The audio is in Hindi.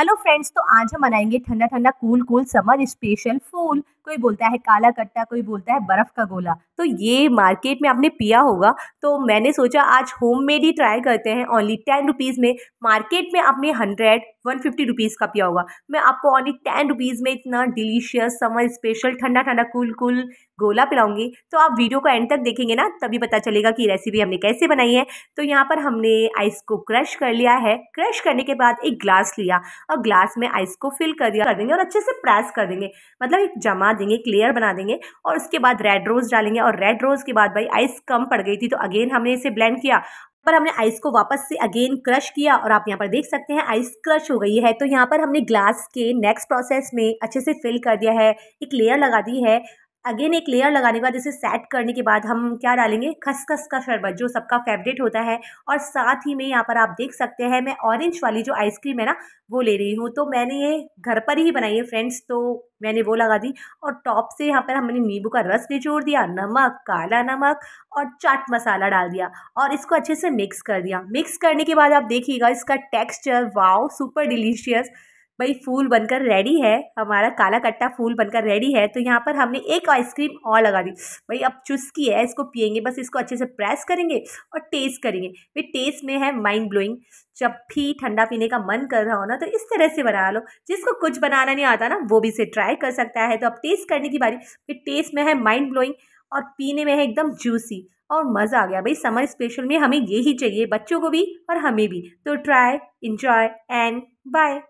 हेलो फ्रेंड्स तो आज हम बनाएँगे ठंडा ठंडा कूल कूल समर स्पेशल फूल। कोई बोलता है काला कट्टा, कोई बोलता है बर्फ़ का गोला। तो ये मार्केट में आपने पिया होगा। तो मैंने सोचा आज होम मेड ही ट्राई करते हैं। ओनली टेन रुपीज़ में मार्केट में आपने हंड्रेड वन फिफ्टी रुपीज़ का पिया होगा। मैं आपको ओनली टेन रुपीज़ में इतना डिलीशियस समर स्पेशल ठंडा ठंडा कूल कूल गोला पिलाऊँगी। तो आप वीडियो को एंड तक देखेंगे ना, तभी पता चलेगा कि रेसिपी हमने कैसे बनाई है। तो यहाँ पर हमने आइस को क्रश कर लिया है। क्रश करने के बाद एक ग्लास लिया। और ग्लास में आइस को फिल कर दिया, कर देंगे और अच्छे से प्रेस कर देंगे। मतलब एक जमा देंगे क्लियर बना देंगे और उसके बाद रेड रोज़ डालेंगे और रेड रोज़ के बाद भाई आइस कम पड़ गई थी तो अगेन हमने इसे ब्लेंड किया। पर हमने आइस को वापस से अगेन क्रश किया और आप यहाँ पर देख सकते हैं आइस क्रश हो गई है। तो यहाँ पर हमने ग्लास के नेक्स्ट प्रोसेस में अच्छे से फिल कर दिया है, एक लेयर लगा दी है अगेन एक लेयर लगाने के बाद, इसे सेट करने के बाद हम क्या डालेंगे? खसखस का शरबत, जो सबका फेवरेट होता है। और साथ ही में यहाँ पर आप देख सकते हैं, मैं ऑरेंज वाली जो आइसक्रीम है ना, वो ले रही हूँ। तो मैंने ये घर पर ही बनाई है फ्रेंड्स तो मैंने वो लगा दी। और टॉप से यहाँ पर हमने नींबू का रस निचोड़ दिया, नमक, काला नमक और चाट मसाला डाल दिया और इसको अच्छे से मिक्स कर दिया। मिक्स करने के बाद आप देखिएगा, इसका टेक्स्चर वाओ सुपर डिलीशियस भाई, फूल बनकर रेडी है। हमारा काला कट्टा फूल बनकर रेडी है। तो यहाँ पर हमने एक आइसक्रीम और लगा दी। भाई, अब चुस्की है, इसको पियेंगे, बस इसको अच्छे से प्रेस करेंगे और टेस्ट करेंगे। भाई टेस्ट में है माइंड ब्लोइंग जब भी ठंडा पीने का मन कर रहा हो ना तो इस तरह से बना लो। जिसको कुछ बनाना नहीं आता ना, वो भी इसे ट्राई कर सकता है। तो अब टेस्ट करने की बारी। फिर टेस्ट में है माइंड ब्लोइंग और पीने में है एकदम जूसी और मज़ा आ गया। भाई समर स्पेशल में हमें यही चाहिए, बच्चों को भी और हमें भी। तो ट्राई इन्जॉय एंड बाय